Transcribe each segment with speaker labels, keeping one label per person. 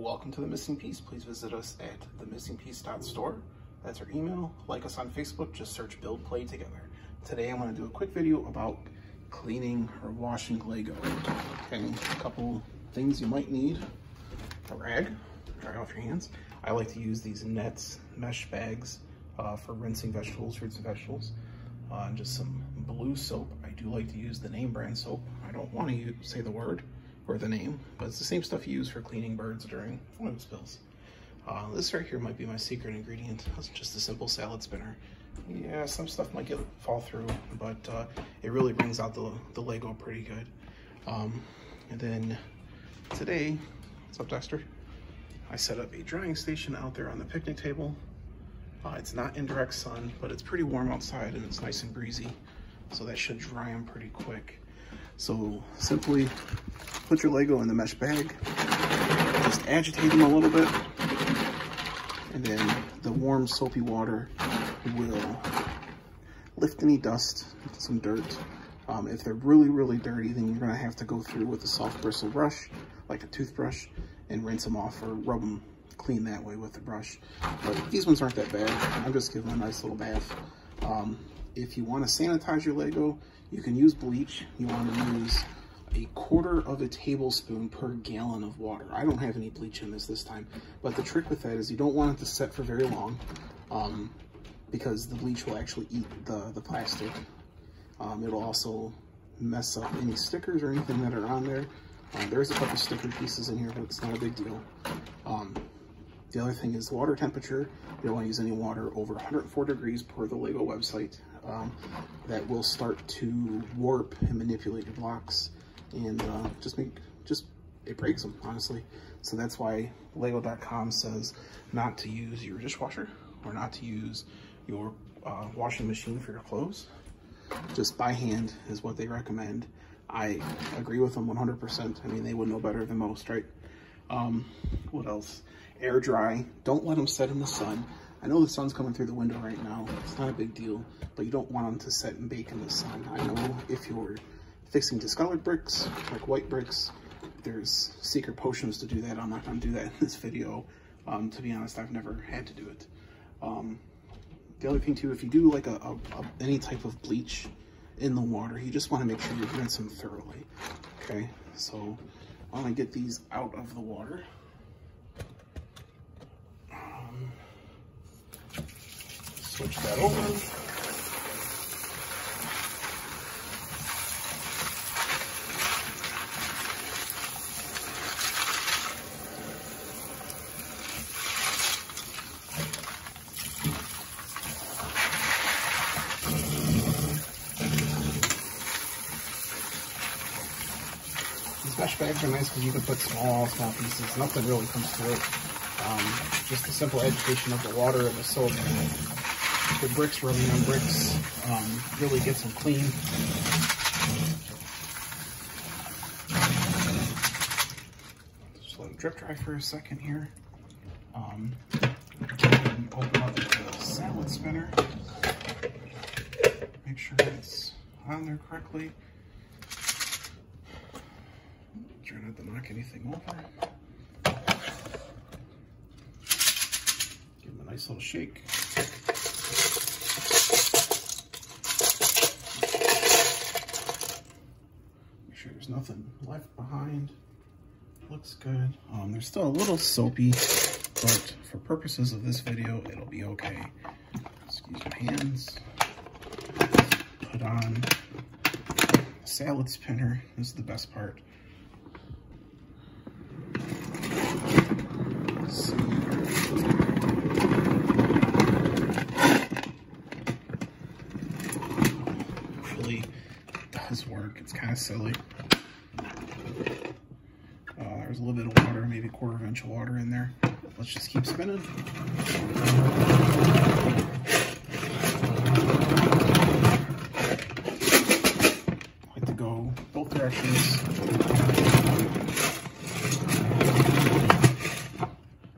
Speaker 1: welcome to The Missing Piece. Please visit us at themissingpiece.store. That's our email. Like us on Facebook, just search Build Play Together. Today I'm to do a quick video about cleaning or washing Lego. Okay, a couple things you might need. A rag, dry off your hands. I like to use these nets, mesh bags uh, for rinsing vegetables, fruits and vegetables. Uh, and just some blue soap. I do like to use the name brand soap. I don't want to use, say the word or the name, but it's the same stuff you use for cleaning birds during oil spills. Uh, this right here might be my secret ingredient. It's just a simple salad spinner. Yeah, some stuff might get fall through, but uh, it really brings out the, the Lego pretty good. Um, and then today, what's up Dexter? I set up a drying station out there on the picnic table. Uh, it's not in direct sun, but it's pretty warm outside and it's nice and breezy. So that should dry them pretty quick. So simply put your Lego in the mesh bag, just agitate them a little bit, and then the warm soapy water will lift any dust, some dirt. Um, if they're really, really dirty, then you're gonna have to go through with a soft bristle brush, like a toothbrush, and rinse them off or rub them clean that way with the brush. But these ones aren't that bad. I'm just giving them a nice little bath. Um, if you want to sanitize your Lego, you can use bleach. You want to use a quarter of a tablespoon per gallon of water. I don't have any bleach in this this time, but the trick with that is you don't want it to set for very long um, because the bleach will actually eat the, the plastic. Um, it'll also mess up any stickers or anything that are on there. Uh, there's a couple sticker pieces in here, but it's not a big deal. The other thing is water temperature. You don't want to use any water over 104 degrees per the LEGO website. Um, that will start to warp and manipulate your blocks and uh, just make, just, it breaks them, honestly. So that's why Lego.com says not to use your dishwasher or not to use your uh, washing machine for your clothes. Just by hand is what they recommend. I agree with them 100%. I mean, they would know better than most, right? Um, what else? Air dry. Don't let them set in the sun. I know the sun's coming through the window right now. It's not a big deal, but you don't want them to set and bake in the sun. I know if you're fixing discolored bricks, like white bricks, there's secret potions to do that. I'm not to do that in this video. Um, to be honest, I've never had to do it. Um, the other thing too, if you do like a, a, a, any type of bleach in the water, you just want to make sure you rinse them thoroughly. Okay, so I want to get these out of the water. Switch that over. These mesh bags are nice because you can put small, small pieces. Nothing really comes through. Um, just the simple agitation of the water and the soap the bricks rubbing on bricks um, really gets them clean. Just let them drip dry for a second here. Um, open up the salad spinner. Make sure it's on there correctly. Try not to knock anything over. Give them a nice little shake. There's nothing left behind. Looks good. Um, they're still a little soapy, but for purposes of this video, it'll be okay. Excuse my hands. Put on salad spinner. This is the best part. Hopefully does work. It's kind of silly. There's a little bit of water, maybe a quarter of an inch of water in there. Let's just keep spinning. like to go both directions.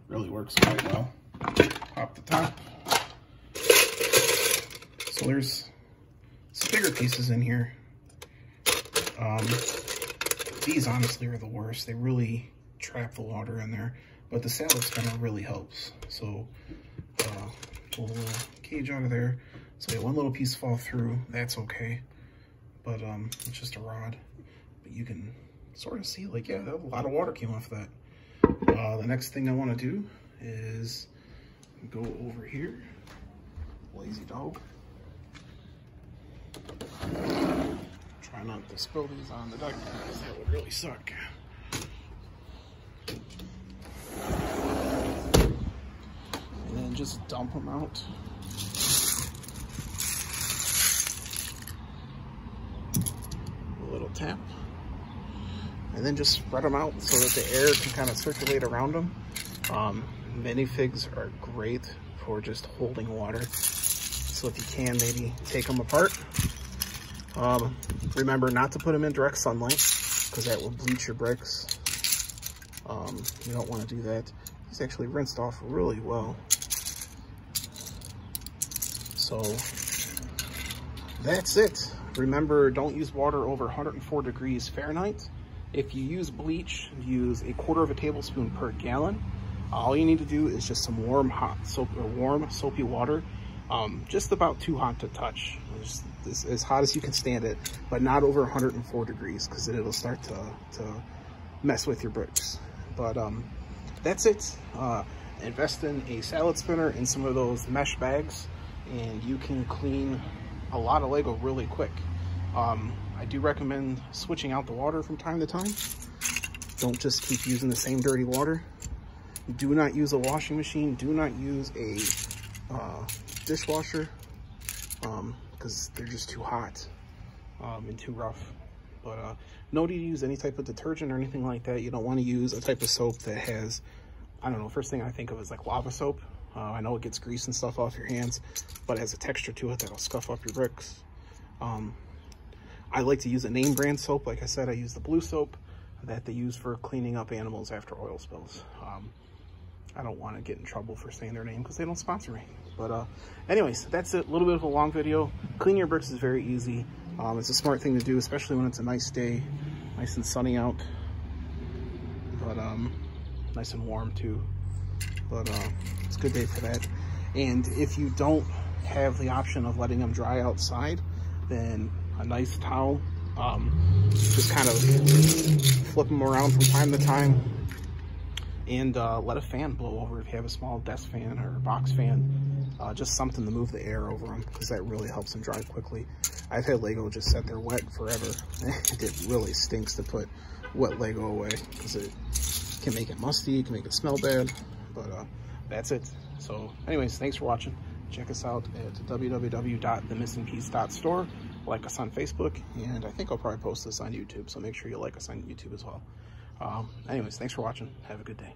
Speaker 1: Really works quite well. Pop the top. So there's some bigger pieces in here. Um, these honestly are the worst. They really trap the water in there. but the salad spinner really helps. So uh, pull the little cage out of there. So yeah, one little piece fall through, that's okay. But um, it's just a rod. But you can sort of see like, yeah, a lot of water came off that. Uh, the next thing I want to do is go over here. Lazy dog. Not to spill these on the deck because that would really suck. And then just dump them out. A little tap and then just spread them out so that the air can kind of circulate around them. Um, minifigs are great for just holding water. So if you can, maybe take them apart. Um, remember not to put them in direct sunlight because that will bleach your bricks. Um, you don't want to do that. It's actually rinsed off really well. So that's it. Remember, don't use water over 104 degrees Fahrenheit. If you use bleach, use a quarter of a tablespoon per gallon. All you need to do is just some warm hot soap or warm soapy water. Um, just about too hot to touch. Just as hot as you can stand it, but not over 104 degrees because then it'll start to, to mess with your bricks. But um, that's it. Uh, invest in a salad spinner in some of those mesh bags and you can clean a lot of Lego really quick. Um, I do recommend switching out the water from time to time. Don't just keep using the same dirty water. Do not use a washing machine. Do not use a uh, dishwasher because they're just too hot um, and too rough. But uh, no need to use any type of detergent or anything like that. You don't want to use a type of soap that has, I don't know, first thing I think of is like lava soap. Uh, I know it gets grease and stuff off your hands, but it has a texture to it that'll scuff up your bricks. Um, I like to use a name brand soap. Like I said, I use the blue soap that they use for cleaning up animals after oil spills. Um, I don't want to get in trouble for saying their name because they don't sponsor me. But uh, anyways, that's it. A little bit of a long video. Clean your bricks is very easy. Um, it's a smart thing to do, especially when it's a nice day, nice and sunny out. But um, nice and warm too. But uh, it's a good day for that. And if you don't have the option of letting them dry outside, then a nice towel. Um, just kind of flip them around from time to time and uh, let a fan blow over if you have a small desk fan or box fan. Uh, just something to move the air over them because that really helps them dry quickly. I've had Lego just sit there wet forever. it really stinks to put wet Lego away because it can make it musty, it can make it smell bad, but uh, that's it. So anyways, thanks for watching. Check us out at www.themissingpiece.store. Like us on Facebook, and I think I'll probably post this on YouTube, so make sure you like us on YouTube as well. Um, anyways, thanks for watching. Have a good day.